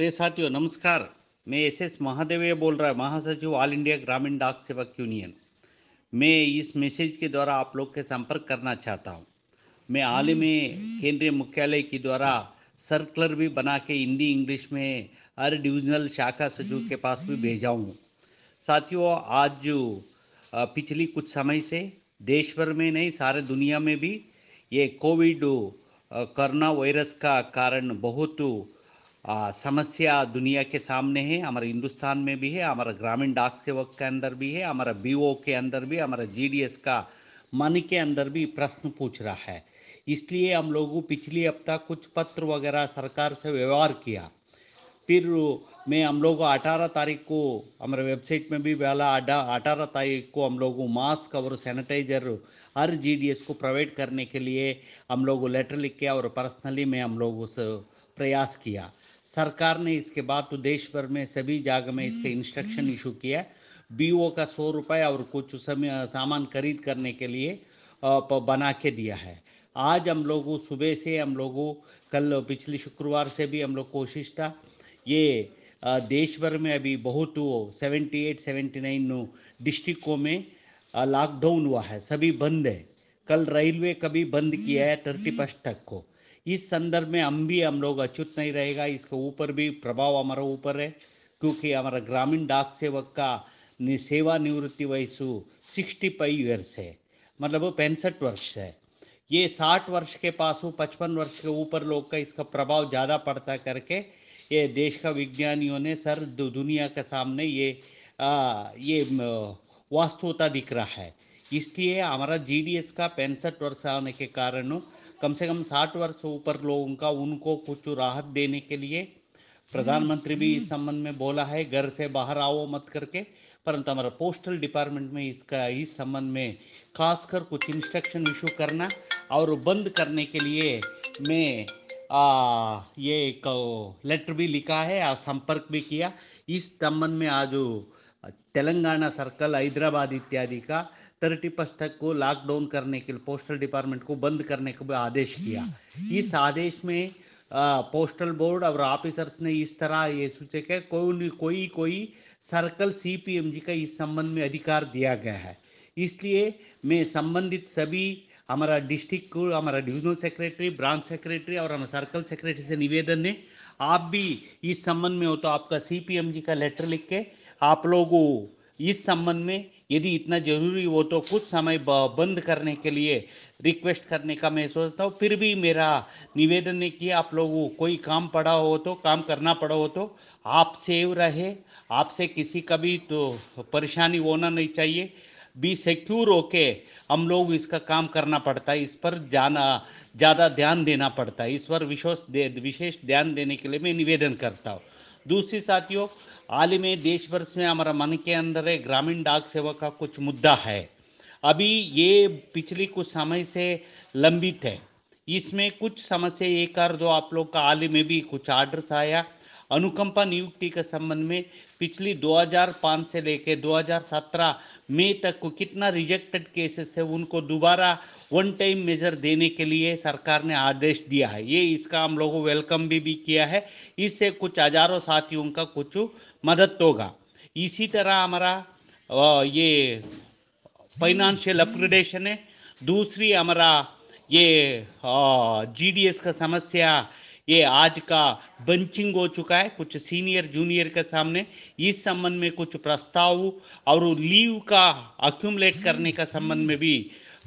प्रिय साथियों, नमस्कार। मैं एस एस महादेवय बोल रहा है, महासचिव ऑल इंडिया ग्रामीण डाक सेवक यूनियन। मैं इस मैसेज के द्वारा आप लोग के संपर्क करना चाहता हूँ। मैं हाल ही में केंद्रीय मुख्यालय के द्वारा सर्कुलर भी बना के हिंदी इंग्लिश में हर डिविजनल शाखा सचिव के पास भी भेजा हूँ। साथियों, आज जो पिछली कुछ समय से देश भर में नहीं, सारे दुनिया में भी ये कोविड कोरोना वायरस का कारण बहुत आ, समस्या दुनिया के सामने है हमारे हिंदुस्तान में भी है हमारा ग्रामीण डाक सेवक के अंदर भी है हमारा बीओ के अंदर भी हमारा जीडीएस का मन के अंदर भी प्रश्न पूछ रहा है। इसलिए हम लोगों पिछली हफ़्ता कुछ पत्र वगैरह सरकार से व्यवहार किया। फिर मैं हम लोग अठारह तारीख को हमारे वेबसाइट में भी वाला अठारह तारीख को हम लोग मास्क और सैनिटाइजर हर जीडीएस को प्रोवाइड करने के लिए हम लोग लेटर लिख के और पर्सनली में हम लोग उस प्रयास किया। सरकार ने इसके बाद तो देश भर में सभी जगह में इसके इंस्ट्रक्शन इशू किया। बीओ का सौ रुपये और कुछ समय सामान खरीद करने के लिए बना के दिया है। आज हम लोगों सुबह से हम लोगों कल पिछले शुक्रवार से भी हम लोग कोशिश था। ये देश भर में अभी बहुत सेवेंटी एट सेवेंटी नाइन डिस्ट्रिक्टों में लॉकडाउन हुआ है। सभी बंद है। कल रेलवे कभी बंद किया है थर्टी फ़र्स्ट तक को। इस संदर्भ में हम भी हम लोग अच्युत नहीं रहेगा। इसके ऊपर भी प्रभाव हमारा ऊपर है क्योंकि हमारा ग्रामीण डाक सेवक का सेवा निवृत्ति वयसु सिक्सटी फाइव ईयर्स है। मतलब पैंसठ वर्ष है। ये साठ वर्ष के पास हो पचपन वर्ष के ऊपर लोग का इसका प्रभाव ज़्यादा पड़ता करके ये देश का विज्ञानियों ने सर दुनिया के सामने ये आ, ये वास्तवता दिख रहा है। इसलिए हमारा जीडीएस का पैंसठ वर्ष आने के कारण कम से कम साठ वर्ष ऊपर लोगों का उनको कुछ राहत देने के लिए प्रधानमंत्री भी इस संबंध में बोला है घर से बाहर आओ मत करके। परंतु हमारा पोस्टल डिपार्टमेंट में इसका इस संबंध में खासकर कुछ इंस्ट्रक्शन इशू करना और बंद करने के लिए मैं आ, ये एक लेटर भी लिखा है और संपर्क भी किया। इस संबंध में आज तेलंगाना सर्कल हैदराबाद इत्यादि का थर्टी फ़र्स्ट तक को लॉकडाउन करने के लिए पोस्टल डिपार्टमेंट को बंद करने को आदेश किया इस आदेश में आ, पोस्टल बोर्ड और ऑफिसर्स ने इस तरह ये सूचे कि कोई कोई कोई सर्कल सीपीएमजी का इस संबंध में अधिकार दिया गया है। इसलिए मैं संबंधित सभी हमारा डिस्ट्रिक्ट को हमारा डिविजनल सेक्रेटरी ब्रांच सेक्रेटरी और हमारा सर्कल सेक्रेटरी से निवेदन है आप भी इस संबंध में हो तो आपका सीपीएमजी का लेटर लिख के आप लोगों, इस संबंध में यदि इतना ज़रूरी हो तो कुछ समय बंद करने के लिए रिक्वेस्ट करने का मैं सोचता हूँ। फिर भी मेरा निवेदन है कि आप लोगों, कोई काम पड़ा हो तो काम करना पड़ा हो तो आप सेव रहे, आपसे किसी का भी तो परेशानी होना नहीं चाहिए। बी सिक्योर होके हम लोग इसका काम करना पड़ता है। इस पर जाना, ज़्यादा ध्यान देना पड़ता है। इस पर विशेष दे, विशेष ध्यान देने के लिए मैं निवेदन करता हूँ। दूसरी साथियों, हाल ही में देश भर में हमारा मन के अंदर है, ग्रामीण डाक सेवा का कुछ मुद्दा है। अभी ये पिछली कुछ समय से लंबित है। इसमें कुछ समस्या एक और जो आप लोग का हाल ही में भी कुछ आर्डर्स आया। अनुकंपा नियुक्ति के संबंध में पिछली 2005 से लेके 2017 मई तक को कितना रिजेक्टेड केसेस है उनको दोबारा वन टाइम मेजर देने के लिए सरकार ने आदेश दिया है। ये इसका हम लोगों वेलकम भी, भी किया है। इससे कुछ हज़ारों साथियों का कुछ मदद होगा। इसी तरह हमारा ये फाइनेंशियल अपग्रेडेशन है। दूसरी हमारा ये जीडीएस का समस्या ये आज का बंचिंग हो चुका है कुछ सीनियर जूनियर के सामने। इस संबंध में कुछ प्रस्ताव और लीव का अक्यूमुलेट करने का संबंध में भी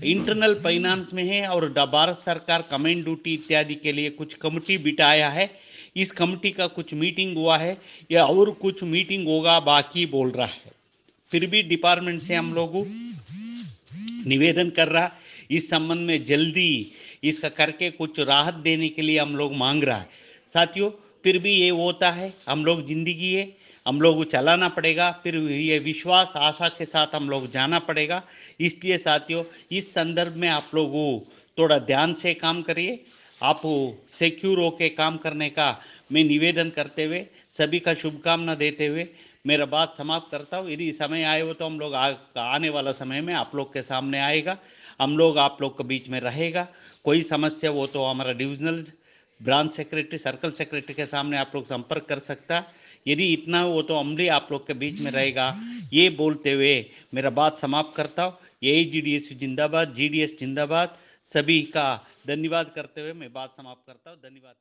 इंटरनल फाइनेंस में है और भारत सरकार कमेंट ड्यूटी इत्यादि के लिए कुछ कमिटी बिठाया है। इस कमिटी का कुछ मीटिंग हुआ है। या और कुछ मीटिंग होगा, बाकी बोल रहा है। फिर भी डिपार्टमेंट से हम लोग निवेदन कर रहा इस संबंध में जल्दी इसका करके कुछ राहत देने के लिए हम लोग मांग रहा है। साथियों फिर भी ये होता है हम लोग ज़िंदगी है हम लोग को चलाना पड़ेगा फिर ये विश्वास आशा के साथ हम लोग जाना पड़ेगा। इसलिए साथियों इस संदर्भ में आप लोग थोड़ा ध्यान से काम करिए। आप सिक्योर होके काम करने का मैं निवेदन करते हुए सभी का शुभकामना देते हुए मेरा बात समाप्त करता हूँ। यदि समय आए हो तो हम लोग आ, आने वाला समय में आप लोग के सामने आएगा। हम लोग आप लोग के बीच में रहेगा। कोई समस्या वो तो हमारा divisional branch secretary, circle secretary के सामने आप लोग संपर्क कर सकता। यदि इतना वो तो अमली आप लोग के बीच में रहेगा। ये बोलते हुए मेरा बात समाप्त करता हूँ। ए जी डी एस जिंदाबाद जी डी एस जिंदाबाद। सभी का धन्यवाद करते हुए मैं बात समाप्त करता हूँ। धन्यवाद।